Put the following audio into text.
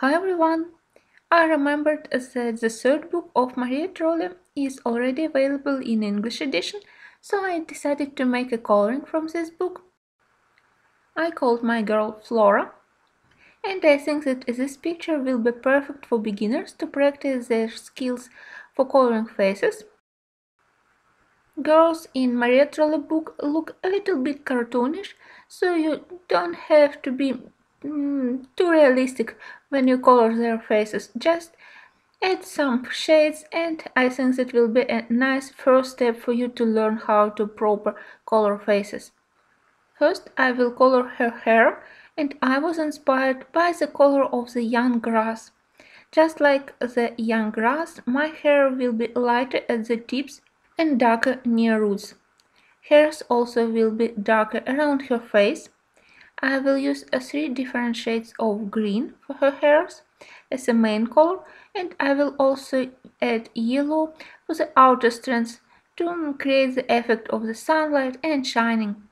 Hi everyone! I remembered that the third book of Maria Trolle is already available in English edition, so I decided to make a coloring from this book. I called my girl Flora, and I think that this picture will be perfect for beginners to practice their skills for coloring faces. Girls in Maria Trolle book look a little bit cartoonish, so you don't have to be mm, too realistic when you color their faces. Just add some shades and I think that will be a nice first step for you to learn how to proper color faces. First I will color her hair and I was inspired by the color of the young grass. Just like the young grass, my hair will be lighter at the tips and darker near roots. Hairs also will be darker around her face I will use uh, three different shades of green for her hairs as a main color and I will also add yellow for the outer strands to create the effect of the sunlight and shining.